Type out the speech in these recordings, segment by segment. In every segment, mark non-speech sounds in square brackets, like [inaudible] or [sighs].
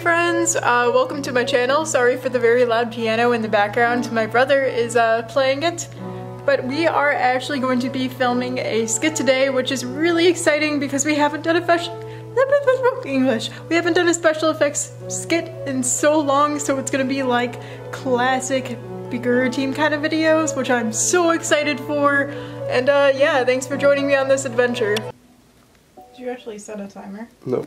friends, uh, welcome to my channel. Sorry for the very loud piano in the background. My brother is uh, playing it. But we are actually going to be filming a skit today, which is really exciting because we haven't done a fashion English. We haven't done a special effects skit in so long, so it's gonna be like classic bigger team kind of videos, which I'm so excited for. And uh, yeah, thanks for joining me on this adventure. Did you actually set a timer? No.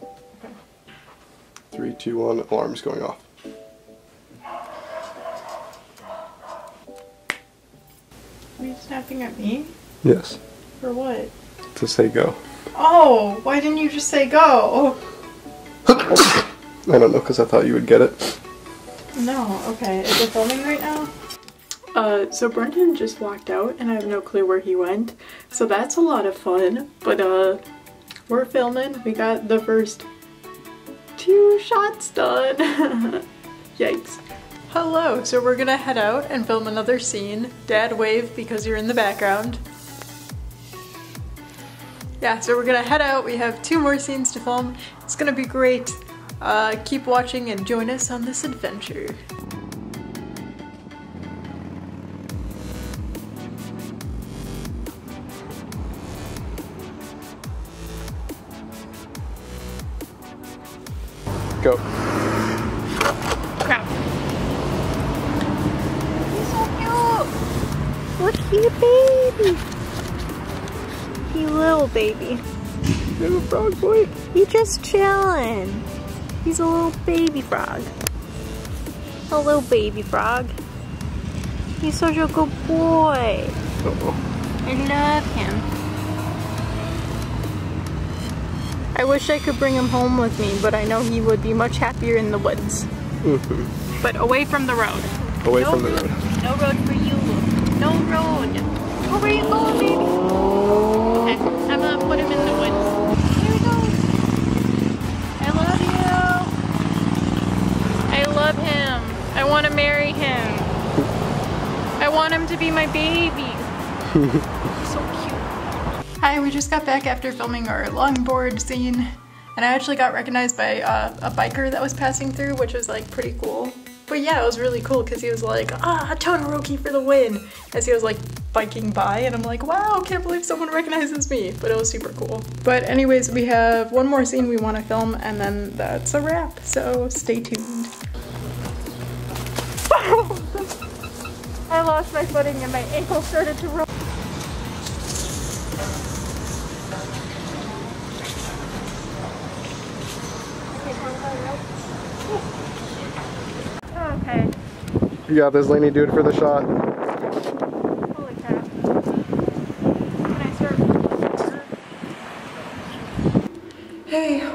Okay. Three, two, one, alarm's going off. Are you snapping at me? Yes. For what? To say go. Oh, why didn't you just say go? I don't know, because I thought you would get it. No, okay. Is it filming right now? Uh, so Brendan just walked out and I have no clue where he went. So that's a lot of fun. But uh, we're filming. We got the first two shots done. [laughs] Yikes. Hello, so we're gonna head out and film another scene. Dad wave because you're in the background. Yeah, so we're gonna head out. We have two more scenes to film. It's gonna be great. Uh, keep watching and join us on this adventure. Go. Crap. He's so cute. Look, he's a baby. He little baby. Little frog boy. He just chilling. He's a little baby frog. A little baby frog. He's such a good boy. Uh -oh. I love him. I wish I could bring him home with me, but I know he would be much happier in the woods. Mm -hmm. But away from the road. Away no from the road. road. No road for you. No road. Oh, where you going, baby? Okay, I'm gonna put him in the woods. Here he goes. I love you. I love him. I want to marry him. [laughs] I want him to be my baby. [laughs] so cute. Hi, we just got back after filming our longboard scene, and I actually got recognized by uh, a biker that was passing through, which was like pretty cool. But yeah, it was really cool because he was like, ah, Todoroki for the win, as he was like biking by, and I'm like, wow, can't believe someone [laughs] recognizes me, but it was super cool. But anyways, we have one more scene we want to film, and then that's a wrap, so stay tuned. [laughs] I lost my footing and my ankle started to roll. Okay. You got this, Lanie. Do it for the shot. Holy crap. Can I start? Hey,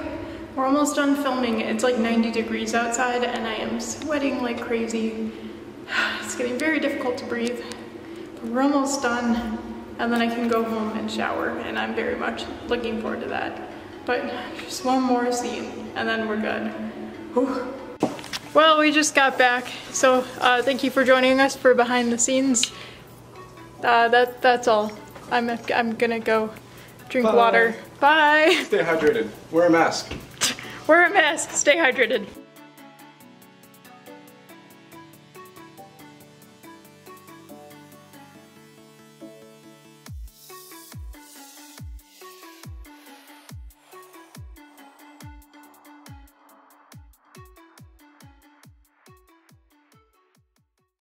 we're almost done filming. It's like 90 degrees outside and I am sweating like crazy. [sighs] It's getting very difficult to breathe. But we're almost done and then I can go home and shower and I'm very much looking forward to that. But just one more scene and then we're good. Whew. Well, we just got back, so uh, thank you for joining us for behind the scenes. Uh, that that's all. I'm I'm gonna go drink Bye. water. Bye. Stay hydrated. Wear a mask. [laughs] Wear a mask. Stay hydrated.